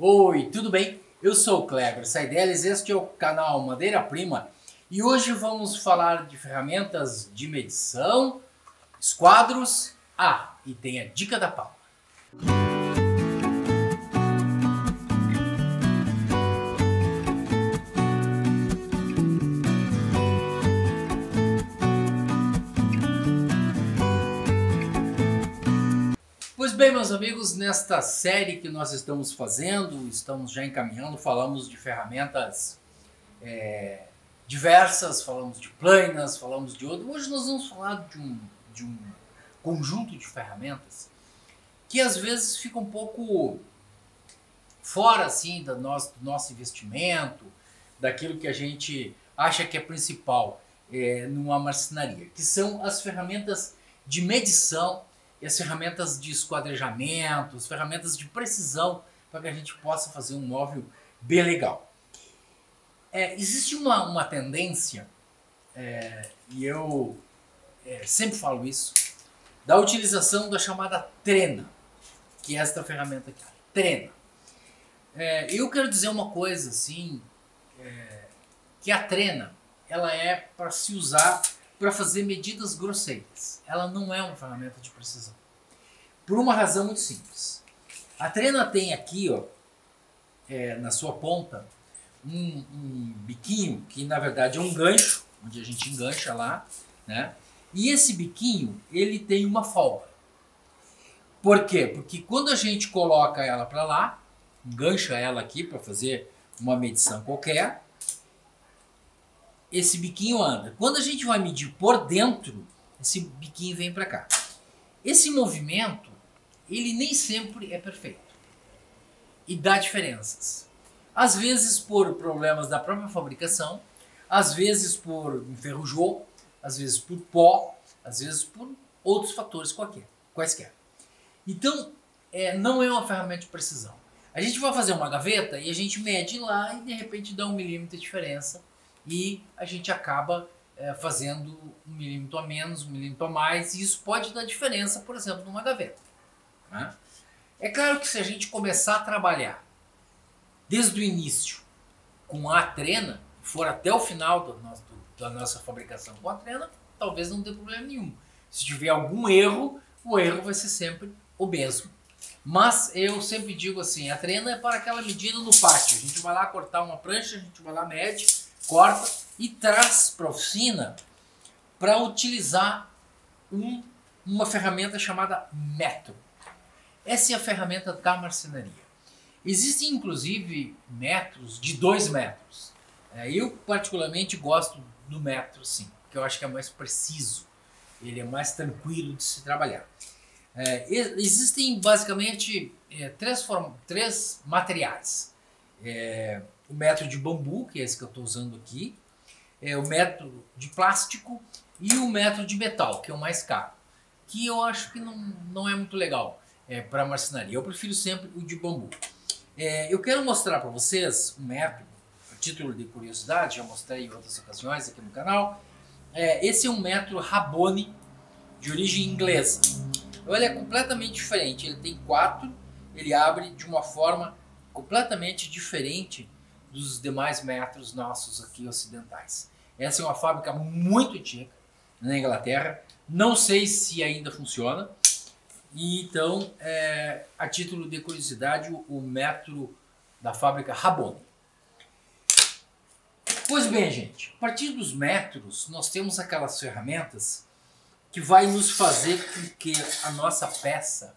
Oi, tudo bem? Eu sou o Kleber Saideles, este é o canal Madeira Prima e hoje vamos falar de ferramentas de medição, esquadros, ah, e tem a dica da palma. Bem, meus amigos, nesta série que nós estamos fazendo, estamos já encaminhando, falamos de ferramentas é, diversas, falamos de planas, falamos de outro. Hoje nós vamos falar de um, de um conjunto de ferramentas que às vezes fica um pouco fora assim do nosso, do nosso investimento, daquilo que a gente acha que é principal é, numa marcenaria, que são as ferramentas de medição e as ferramentas de esquadrejamento, as ferramentas de precisão para que a gente possa fazer um móvel bem legal. É, existe uma, uma tendência, é, e eu é, sempre falo isso, da utilização da chamada trena, que é esta ferramenta aqui, trena. É, eu quero dizer uma coisa assim, é, que a trena ela é para se usar para fazer medidas grosseiras. Ela não é uma ferramenta de precisão. Por uma razão muito simples. A trena tem aqui, ó, é, na sua ponta, um, um, biquinho que na verdade é um gancho, onde a gente engancha lá, né? E esse biquinho, ele tem uma folga. Por quê? Porque quando a gente coloca ela para lá, engancha ela aqui para fazer uma medição qualquer, esse biquinho anda. Quando a gente vai medir por dentro, esse biquinho vem para cá. Esse movimento, ele nem sempre é perfeito. E dá diferenças. Às vezes por problemas da própria fabricação, às vezes por enferrujou, às vezes por pó, às vezes por outros fatores qualquer, quaisquer. Então, é, não é uma ferramenta de precisão. A gente vai fazer uma gaveta e a gente mede lá e de repente dá um milímetro de diferença e a gente acaba é, fazendo um milímetro a menos, um milímetro a mais, e isso pode dar diferença, por exemplo, numa gaveta. Né? É claro que se a gente começar a trabalhar desde o início com a trena, for até o final do nosso, da nossa fabricação com a trena, talvez não tenha problema nenhum. Se tiver algum erro, o erro vai ser sempre o mesmo. Mas eu sempre digo assim, a trena é para aquela medida no pátio. A gente vai lá cortar uma prancha, a gente vai lá, mede, corta e traz para a oficina para utilizar um, uma ferramenta chamada metro. Essa é a ferramenta da marcenaria. Existem inclusive metros de 2 metros. É, eu particularmente gosto do metro sim, porque eu acho que é mais preciso, ele é mais tranquilo de se trabalhar. É, existem basicamente é, três, três materiais. É, o método de bambu, que é esse que eu estou usando aqui, é o método de plástico e o método de metal, que é o mais caro, que eu acho que não, não é muito legal é, para marcenaria. Eu prefiro sempre o de bambu. É, eu quero mostrar para vocês um método, a título de curiosidade, já mostrei em outras ocasiões aqui no canal. É, esse é um método Rabone de origem inglesa. Ele é completamente diferente, ele tem quatro, ele abre de uma forma completamente diferente dos demais metros nossos aqui ocidentais. Essa é uma fábrica muito antiga na Inglaterra. Não sei se ainda funciona. E então, é, a título de curiosidade, o, metro da fábrica Rabone. Pois bem, gente, a partir dos metros, nós temos aquelas ferramentas que vai nos fazer com que a nossa peça,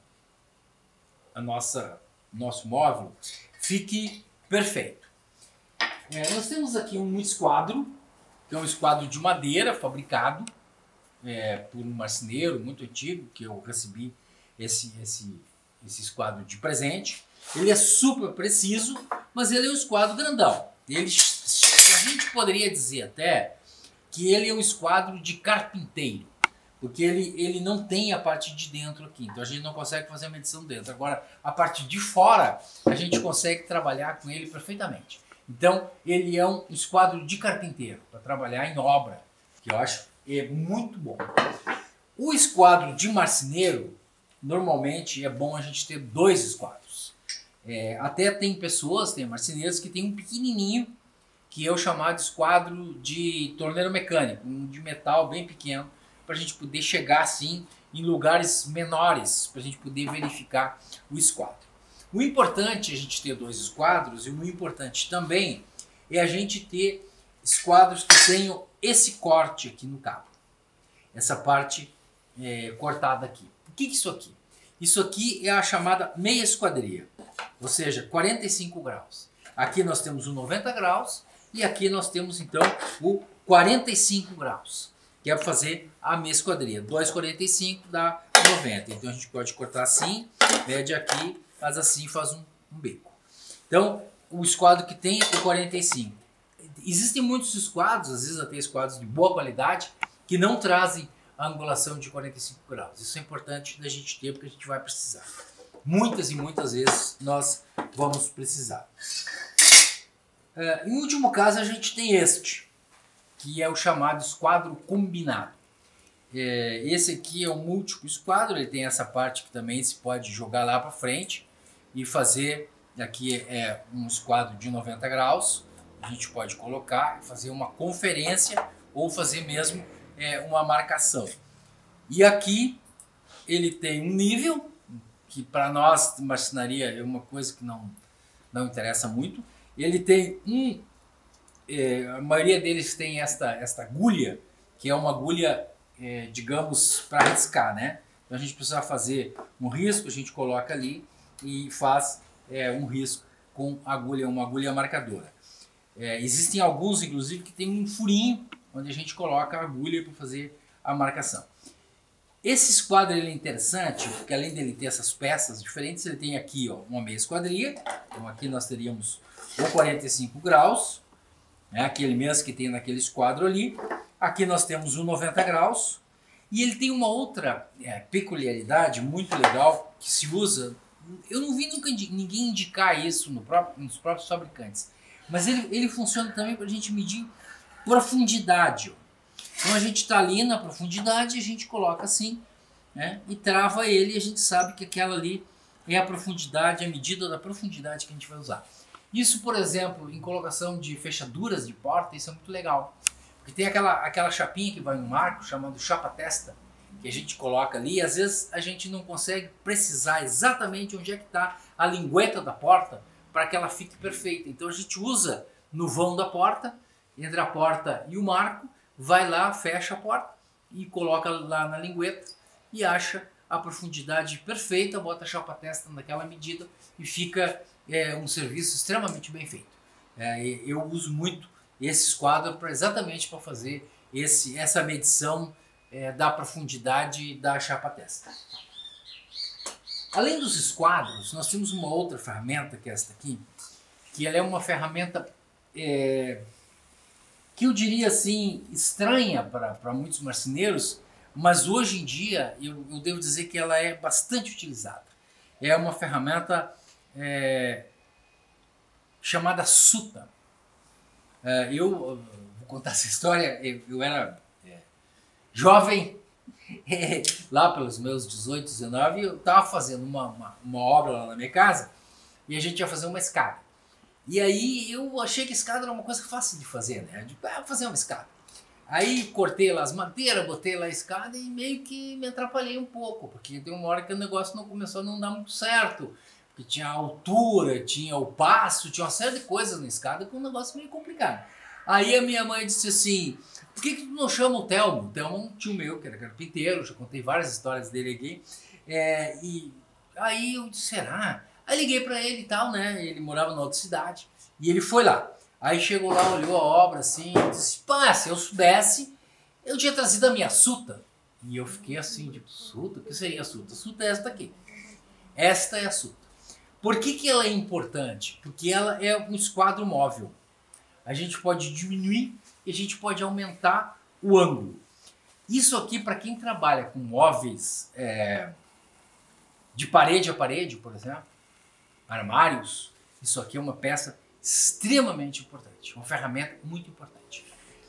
a nossa nosso móvel, fique perfeito. É, nós temos aqui um esquadro, que é um esquadro de madeira fabricado é, por um marceneiro muito antigo, que eu recebi esse, esse, esse esquadro de presente. Ele é super preciso, mas ele é um esquadro grandão. Ele, a gente poderia dizer até que ele é um esquadro de carpinteiro, porque ele, ele não tem a parte de dentro aqui, então a gente não consegue fazer a medição dentro. Agora, a parte de fora, a gente consegue trabalhar com ele perfeitamente. Então, ele é um esquadro de carpinteiro para trabalhar em obra, que eu acho é muito bom. O esquadro de marceneiro, normalmente é bom a gente ter dois esquadros. É, até tem pessoas, tem marceneiros que tem um pequenininho, que é o chamado esquadro de torneiro mecânico, um de metal bem pequeno, para a gente poder chegar assim em lugares menores, para a gente poder verificar o esquadro. O importante é a gente ter dois esquadros e o importante também é a gente ter esquadros que tenham esse corte aqui no cabo, essa parte é, cortada aqui. O que, que é isso aqui? Isso aqui é a chamada meia esquadria, ou seja, 45 graus. Aqui nós temos o 90 graus e aqui nós temos então o 45 graus, que é fazer a meia esquadria. 2,45 dá 90. Então a gente pode cortar assim, mede aqui, faz assim, faz um, um beco. Então, o esquadro que tem é o 45. Existem muitos esquadros, às vezes até esquadros de boa qualidade, que não trazem a angulação de 45 graus. Isso é importante da gente ter porque a gente vai precisar. Muitas e muitas vezes nós vamos precisar. Uh, em último caso, a gente tem este, que é o chamado esquadro combinado. É, esse aqui é um múltiplo esquadro, ele tem essa parte que também se pode jogar lá para frente e fazer, aqui é um esquadro de 90 graus, a gente pode colocar fazer uma conferência ou fazer mesmo é, uma marcação. E aqui ele tem um nível, que para nós marcenaria é uma coisa que não, não interessa muito. Ele tem um, é, a maioria deles tem esta, esta agulha, que é uma agulha, é, digamos, para riscar, né? Então a gente precisa fazer um risco, a gente coloca ali e faz é, um risco com agulha, uma agulha marcadora. É, existem alguns, inclusive, que tem um furinho onde a gente coloca a agulha para fazer a marcação. Esse esquadro ele é interessante porque além dele ter essas peças diferentes, ele tem aqui ó, uma meia esquadria. Então aqui nós teríamos o 45 graus, né, aquele mesmo que tem naquele esquadro ali. Aqui nós temos o 90 graus. E ele tem uma outra é, peculiaridade muito legal que se usa. Eu não vi nunca ninguém indicar isso no próprio, nos próprios fabricantes. Mas ele, ele funciona também para a gente medir profundidade. Então a gente está ali na profundidade, a gente coloca assim né, e trava ele e a gente sabe que aquela ali é a profundidade, a medida da profundidade que a gente vai usar. Isso, por exemplo, em colocação de fechaduras de porta, isso é muito legal. Porque tem aquela, aquela chapinha que vai no marco, chamado chapa-testa, que a gente coloca ali às vezes a gente não consegue precisar exatamente onde é que está a lingueta da porta para que ela fique perfeita. Então a gente usa no vão da porta entre a porta e o marco, vai lá, fecha a porta e coloca lá na lingueta e acha a profundidade perfeita, bota a chapa testa naquela medida e fica é, um serviço extremamente bem feito. É, eu uso muito esse esquadro pra, exatamente para fazer esse, essa medição é, da profundidade da chapa testa. Além dos esquadros, nós temos uma outra ferramenta que é esta aqui, que ela é uma ferramenta é, que eu diria assim, estranha para muitos marceneiros, mas hoje em dia eu, eu, devo dizer que ela é bastante utilizada. É uma ferramenta é, chamada suta. É, eu vou contar essa história, eu, eu era jovem, lá pelos meus 18, 19, eu estava fazendo uma, uma, uma obra lá na minha casa e a gente ia fazer uma escada. E aí eu achei que escada era uma coisa fácil de fazer, né? De ah, fazer uma escada. Aí cortei lá as madeiras, botei lá a escada e meio que me atrapalhei um pouco, porque tem uma hora que o negócio não começou a não dar muito certo. Porque tinha a altura, tinha o passo, tinha uma série de coisas na escada que é um negócio meio complicado. Aí a minha mãe disse assim: por que, que tu não chama o Telmo? O Telmo é um tio meu, que era carpinteiro, já contei várias histórias dele aqui. É, e aí eu disse: será? Aí liguei para ele e tal, né? Ele morava na outra cidade. E ele foi lá. Aí chegou lá, olhou a obra assim, e disse: pá, se eu soubesse, eu tinha trazido a minha suta. E eu fiquei assim, tipo, suta? O que seria a suta? A suta é esta aqui. Esta é a suta. Por que, que ela é importante? Porque ela é um esquadro móvel. A gente pode diminuir e a gente pode aumentar o ângulo. Isso aqui, para quem trabalha com móveis é, de parede a parede, por exemplo, armários, isso aqui é uma peça extremamente importante, uma ferramenta muito importante.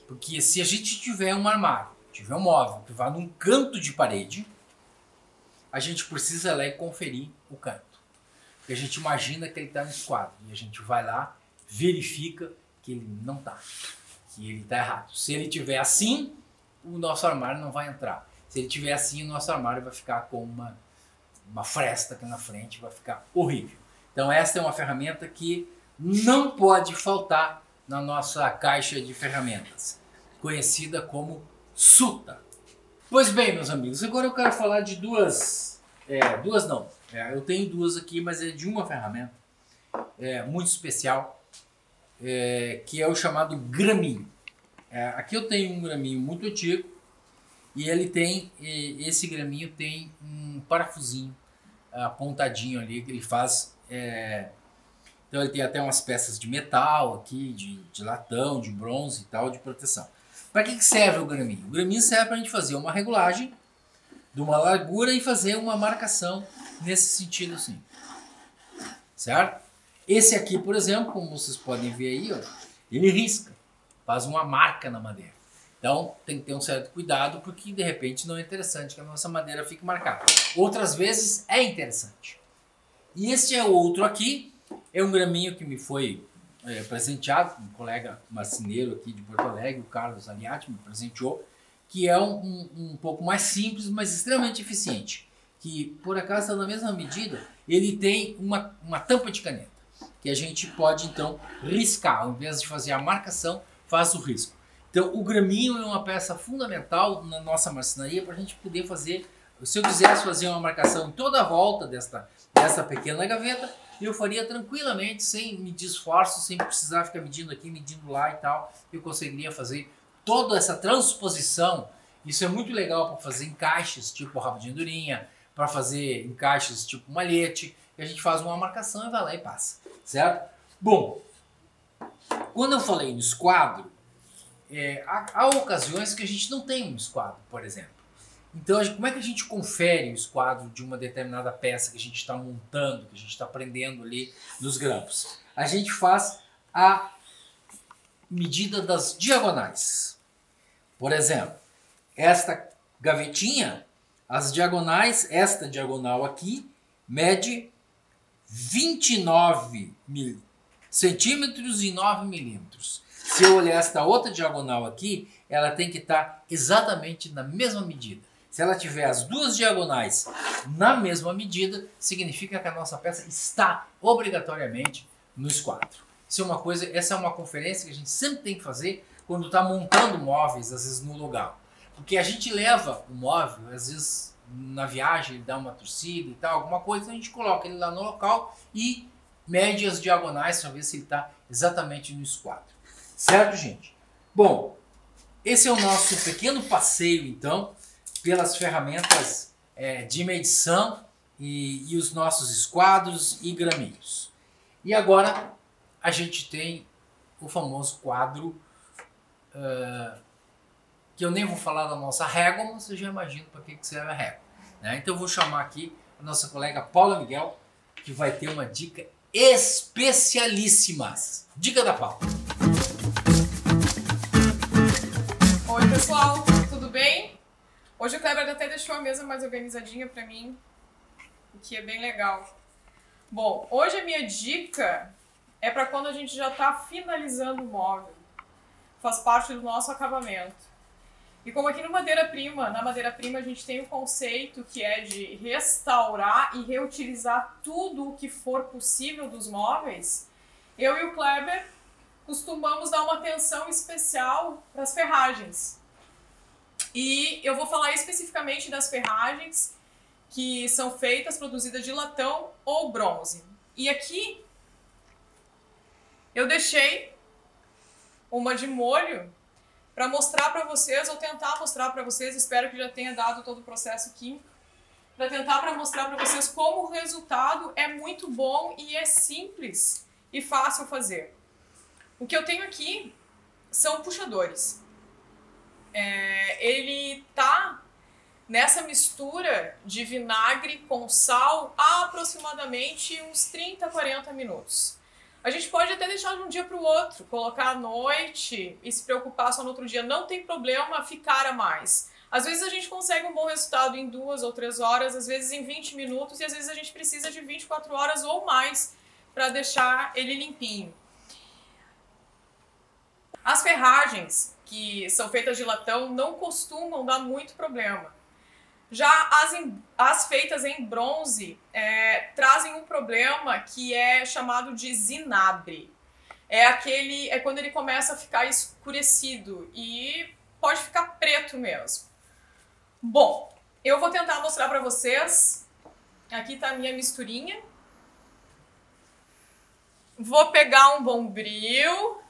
Porque se a gente tiver um armário, tiver um móvel que vá num canto de parede, a gente precisa lá e conferir o canto. que a gente imagina que ele está no esquadro. E a gente vai lá, verifica que ele não está, que ele está errado. Se ele tiver assim, o nosso armário não vai entrar. Se ele tiver assim, o nosso armário vai ficar com uma, uma fresta aqui na frente, vai ficar horrível. Então essa é uma ferramenta que não pode faltar na nossa caixa de ferramentas, conhecida como SUTA. Pois bem, meus amigos, agora eu quero falar de duas, é, duas não, é, eu tenho duas aqui, mas é de uma ferramenta é, muito especial, é, que é o chamado graminho. É, aqui eu tenho um graminho muito antigo e ele tem, esse graminho tem um parafusinho apontadinho ali que ele faz. É, então ele tem até umas peças de metal aqui, de, de latão, de bronze e tal, de proteção. Para que, que serve o graminho? O graminho serve para a gente fazer uma regulagem de uma largura e fazer uma marcação nesse sentido assim. Certo? Esse aqui, por exemplo, como vocês podem ver aí, ó, ele risca faz uma marca na madeira. Então tem que ter um certo cuidado porque de repente não é interessante que a nossa madeira fique marcada. Outras vezes é interessante. E este é outro aqui, é um graminho que me foi é, presenteado, um colega marceneiro aqui de Porto Alegre, o Carlos Aliati, me presenteou, que é um, um, um pouco mais simples, mas extremamente eficiente. Que por acaso na mesma medida, ele tem uma, uma tampa de caneta, que a gente pode então riscar, ao invés de fazer a marcação, faz o risco. Então, o graminho é uma peça fundamental na nossa marcenaria para a gente poder fazer. Se eu quisesse fazer uma marcação em toda a volta desta, desta pequena gaveta, eu faria tranquilamente, sem medir esforço, sem precisar ficar medindo aqui, medindo lá e tal. Eu conseguiria fazer toda essa transposição. Isso é muito legal para fazer encaixes, tipo rabo de andorinha, para fazer encaixes tipo malhete. E a gente faz uma marcação e vai lá e passa, certo? Bom, quando eu falei no esquadro, é, há, há, ocasiões que a gente não tem um esquadro, por exemplo. Então, como é que a gente confere o esquadro de uma determinada peça que a gente está montando, que a gente está prendendo ali nos grampos? A gente faz a medida das diagonais. Por exemplo, esta gavetinha, as diagonais, esta diagonal aqui, mede 29 milímetros centímetros e 9 milímetros. Se eu olhar esta outra diagonal aqui, ela tem que estar exatamente na mesma medida. Se ela tiver as duas diagonais na mesma medida, significa que a nossa peça está obrigatoriamente no esquadro. Isso é uma coisa, essa é uma conferência que a gente sempre tem que fazer quando está montando móveis, às vezes no lugar. Porque a gente leva o móvel, às vezes na viagem ele dá uma torcida e tal, alguma coisa, a gente coloca ele lá no local e mede as diagonais para ver se ele está exatamente no esquadro. Certo, gente? Bom, esse é o nosso pequeno passeio, então, pelas ferramentas é, de medição e, e, os nossos esquadros e graminhos. E agora a gente tem o famoso quadro uh, que eu nem vou falar da nossa régua, mas você já imagina para que serve a régua. Né? Então eu vou chamar aqui a nossa colega Paula Miguel, que vai ter uma dica especialíssimas. Dica da Paula. Oi, pessoal, tudo bem? Hoje o Kleber até deixou a mesa mais organizadinha para mim, o que é bem legal. Bom, hoje a minha dica é para quando a gente já está finalizando o móvel. Faz parte do nosso acabamento. E como aqui no Madeira Prima, na Madeira Prima a gente tem o conceito que é de restaurar e reutilizar tudo o que for possível dos móveis, eu e o Kleber costumamos dar uma atenção especial para as ferragens. E eu vou falar especificamente das ferragens que são feitas, produzidas de latão ou bronze. E aqui eu deixei uma de molho para mostrar para vocês, ou tentar mostrar para vocês, espero que já tenha dado todo o processo químico, para tentar para mostrar para vocês como o resultado é muito bom e é simples e fácil fazer. O que eu tenho aqui são puxadores. É, ele tá nessa mistura de vinagre com sal há aproximadamente uns 30, 40 minutos. A gente pode até deixar de um dia para o outro, colocar à noite e se preocupar só no outro dia. Não tem problema ficar a mais. Às vezes a gente consegue um bom resultado em duas ou três horas, às vezes em 20 minutos, e às vezes a gente precisa de 24 horas ou mais para deixar ele limpinho. As ferragens que são feitas de latão não costumam dar muito problema. Já as, em, as feitas em bronze é, trazem um problema que é chamado de zinabre. É aquele é quando ele começa a ficar escurecido e pode ficar preto mesmo. Bom, eu vou tentar mostrar para vocês. Aqui está a minha misturinha. Vou pegar um bombril.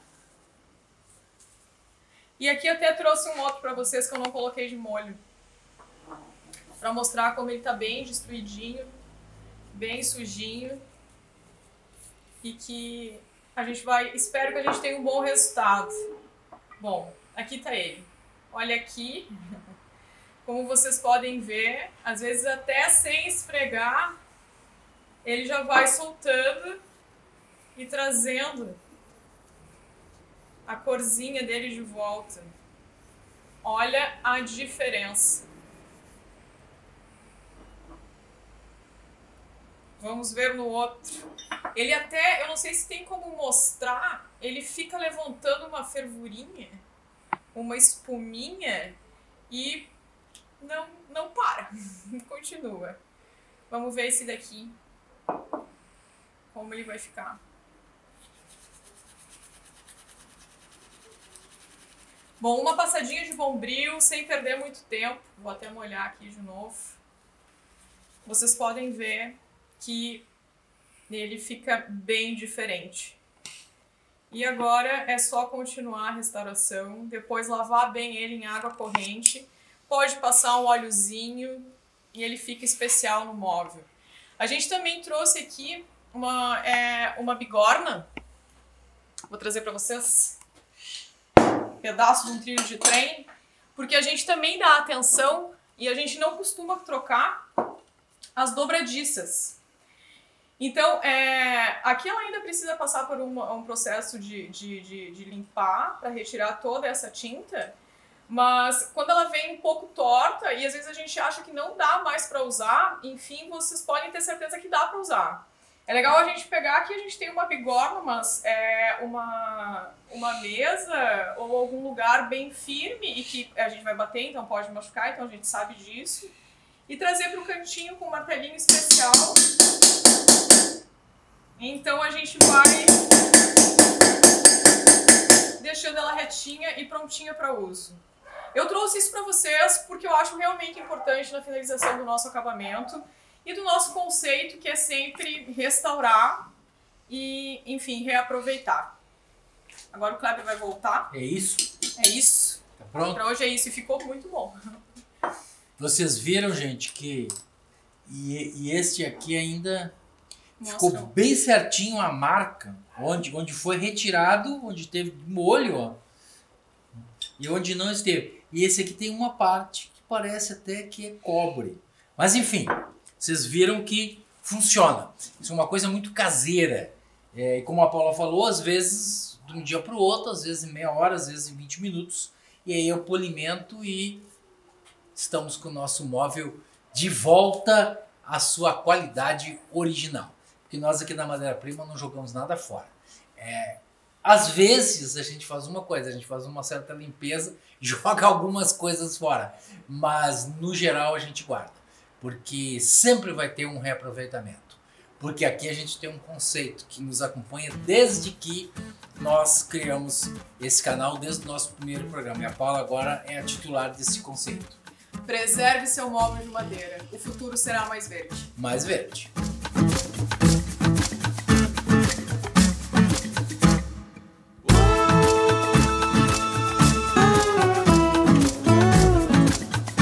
E aqui até trouxe um outro para vocês que eu não coloquei de molho para mostrar como ele está bem destruidinho, bem sujinho e que a gente vai, espero que a gente tenha um bom resultado. Bom, aqui está ele. Olha aqui, como vocês podem ver, às vezes até sem esfregar, ele já vai soltando e trazendo a corzinha dele de volta. Olha a diferença. Vamos ver no outro. Ele até, eu não sei se tem como mostrar, ele fica levantando uma fervurinha, uma espuminha e não, não para. Continua. Vamos ver esse daqui. Como ele vai ficar. Bom, uma passadinha de bombril sem perder muito tempo. Vou até molhar aqui de novo. Vocês podem ver que ele fica bem diferente. E agora é só continuar a restauração, depois lavar bem ele em água corrente, pode passar um óleozinho e ele fica especial no móvel. A gente também trouxe aqui uma, é, uma bigorna, vou trazer para vocês, um pedaço de um trilho de trem, porque a gente também dá atenção e a gente não costuma trocar as dobradiças. Então, é, aqui ela ainda precisa passar por um, processo de, de, de, de limpar para retirar toda essa tinta, mas quando ela vem um pouco torta e às vezes a gente acha que não dá mais para usar, enfim, vocês podem ter certeza que dá para usar. É legal a gente pegar que a gente tem uma bigorna, mas é uma, uma mesa ou algum lugar bem firme e que a gente vai bater, então pode machucar, então a gente sabe disso. E trazer para o cantinho com um martelinho especial então a gente vai deixando ela retinha e prontinha para uso. Eu trouxe isso para vocês porque eu acho realmente importante na finalização do nosso acabamento e do nosso conceito que é sempre restaurar e, enfim, reaproveitar. Agora o Kleber vai voltar. É isso? É isso. Tá pronto? Para hoje é isso e ficou muito bom. Vocês viram, gente, que e, e este aqui ainda Ficou bem certinho a marca, onde, onde foi retirado, onde teve molho, ó, e onde não esteve. E esse aqui tem uma parte que parece até que é cobre. Mas enfim, vocês viram que funciona. Isso é uma coisa muito caseira. É, como a Paula falou, às vezes de um dia para o outro, às vezes em meia hora, às vezes em 20 minutos. E aí eu polimento e estamos com o nosso móvel de volta à sua qualidade original que nós aqui na Madeira Prima não jogamos nada fora. É, às vezes a gente faz uma coisa, a gente faz uma certa limpeza, joga algumas coisas fora, mas no geral a gente guarda, porque sempre vai ter um reaproveitamento. Porque aqui a gente tem um conceito que nos acompanha desde que nós criamos esse canal, desde o nosso primeiro programa. E a Paula agora é a titular desse conceito. Preserve seu móvel de madeira. O futuro será mais verde. Mais verde.